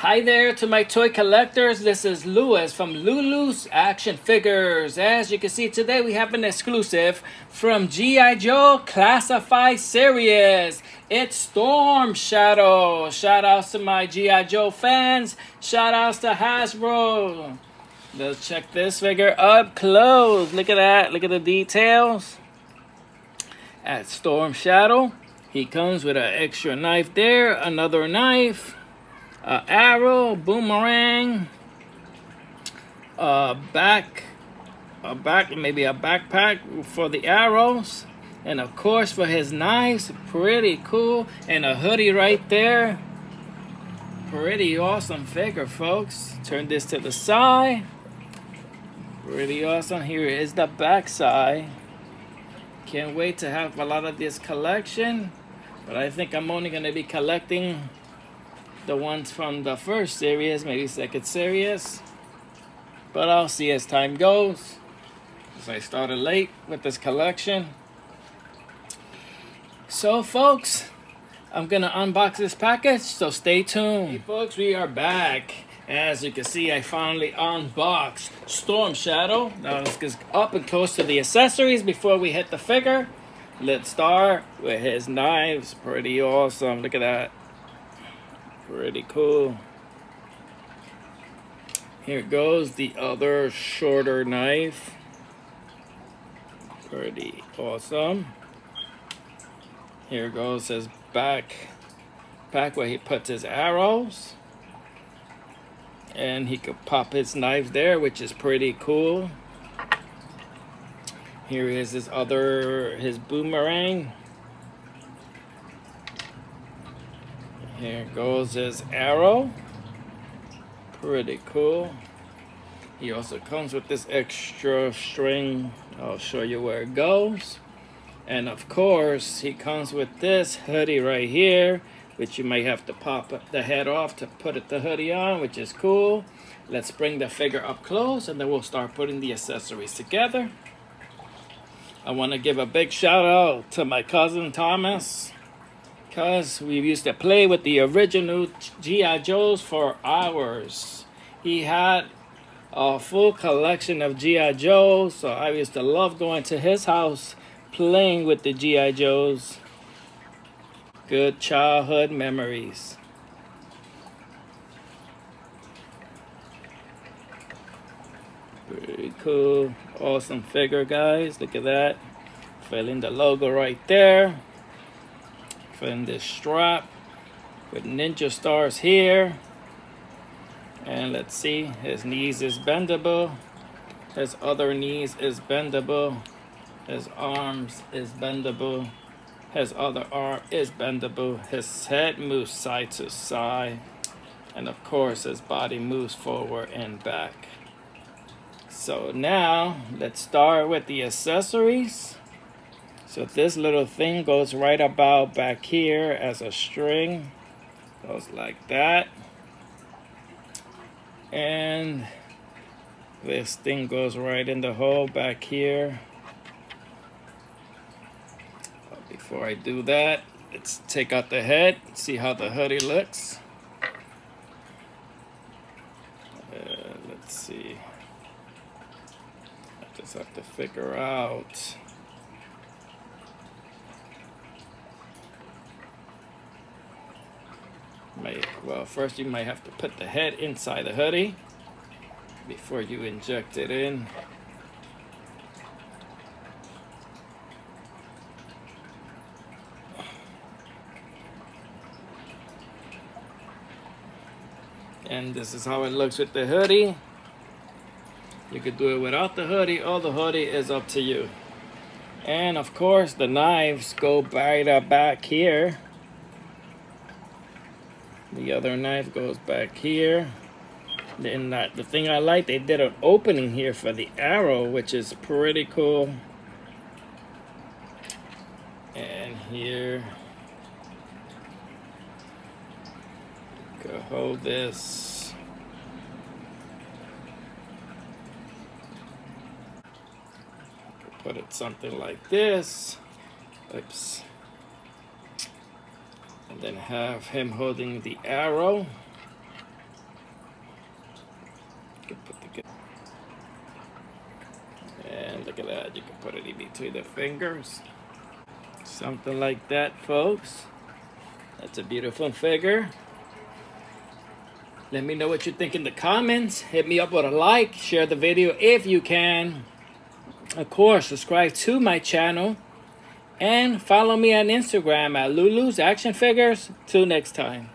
Hi there to my toy collectors. This is Lewis from LouLou's Action Figures. As you can see today, we have an exclusive from G.I. Joe Classified Series. It's Storm Shadow. Shout outs to my G.I. Joe fans. Shout outs to Hasbro. Let's check this figure up close. Look at that. Look at the details. At Storm Shadow. He comes with an extra knife there, another knife uh, arrow, boomerang, uh, back, a back, maybe a backpack for the arrows, and of course for his knives, pretty cool, and a hoodie right there. Pretty awesome figure, folks. Turn this to the side. Pretty awesome. Here is the back side. Can't wait to have a lot of this collection. But I think I'm only going to be collecting the ones from the first series, maybe second series. But I'll see as time goes. As I started late with this collection. So folks, I'm gonna unbox this package, so stay tuned. Hey folks, we are back. As you can see, I finally unboxed Storm Shadow. Now let's get up and close to the accessories before we hit the figure. Let's start with his knives. Pretty awesome. Look at that. Pretty cool. Here goes the other shorter knife. Pretty awesome. Here goes his back, back where he puts his arrows. And he could pop his knife there, which is pretty cool. Here is his other, his boomerang. Here goes his arrow. Pretty cool. He also comes with this extra string. I'll show you where it goes. And of course, he comes with this hoodie right here, which you may have to pop the head off to put the hoodie on, which is cool. Let's bring the figure up close and then we'll start putting the accessories together. I want to give a big shout out to my cousin Thomas because we used to play with the original G.I. Joes for hours. He had a full collection of G.I. Joes, so I used to love going to his house playing with the G.I. Joes. Good childhood memories. Pretty cool. Awesome figure, guys. Look at that. Filling the logo right there in this strap with ninja stars here. And let's see his knees is bendable. His other knees is bendable. His arms is bendable. His other arm is bendable. His head moves side to side. And of course his body moves forward and back. So now let's start with the accessories so this little thing goes right about back here as a string. Goes like that. And this thing goes right in the hole back here. But before I do that, let's take out the head, see how the hoodie looks. Uh, let's see. I just have to figure out. Well, first you might have to put the head inside the hoodie before you inject it in. And this is how it looks with the hoodie. You could do it without the hoodie or the hoodie is up to you. And of course the knives go right up back here. The other knife goes back here. Then the thing I like, they did an opening here for the arrow, which is pretty cool. And here, go hold this. Put it something like this. Oops and then have him holding the arrow. And look at that, you can put it in between the fingers. Something like that, folks. That's a beautiful figure. Let me know what you think in the comments. Hit me up with a like. Share the video if you can. Of course, subscribe to my channel. And follow me on Instagram at LouLou's Action Figures. Till next time.